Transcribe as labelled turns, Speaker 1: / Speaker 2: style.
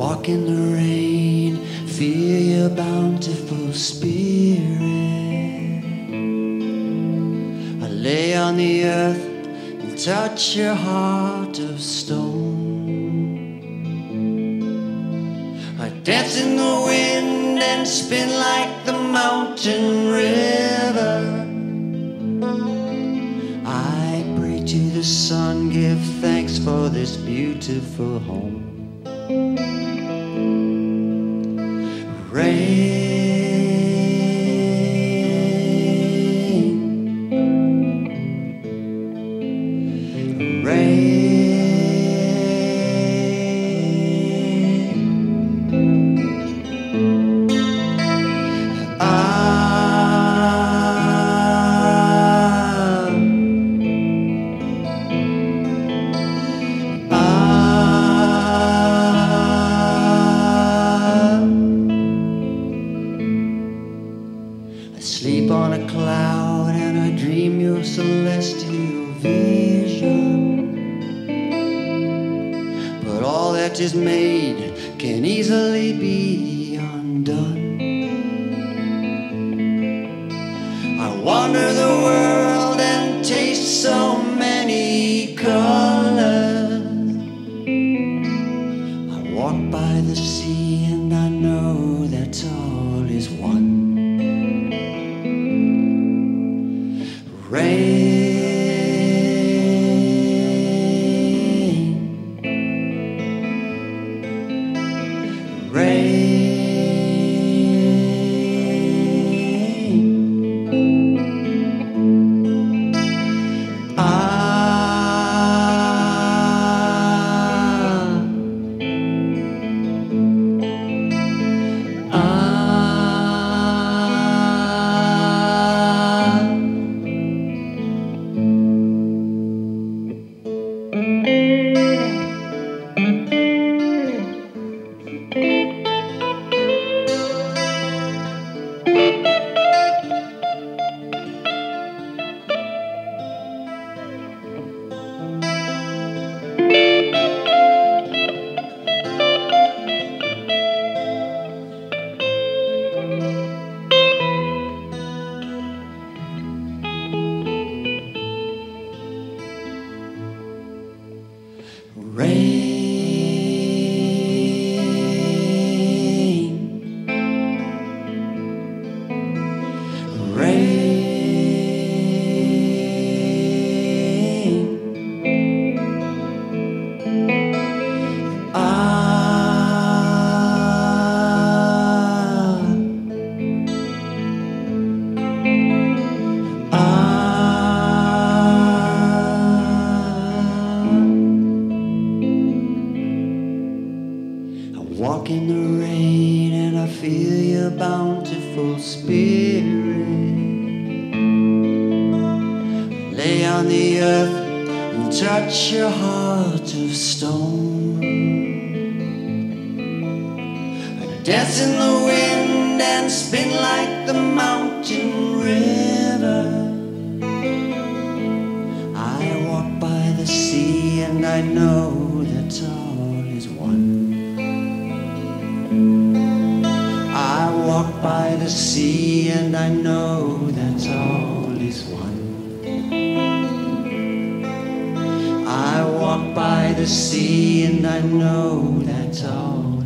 Speaker 1: Walk in the rain, feel your bountiful spirit. I lay on the earth and touch your heart of stone. I dance in the wind and spin like the mountain river. I pray to the sun, give thanks for this beautiful home. Rain. Celestial vision. But all that is made can easily be Rain. Rain. Rain and I feel your bountiful spirit. Lay on the earth and touch your heart of stone. I dance in the wind and spin like the mountain by the sea and I know that all is one. I walk by the sea and I know that all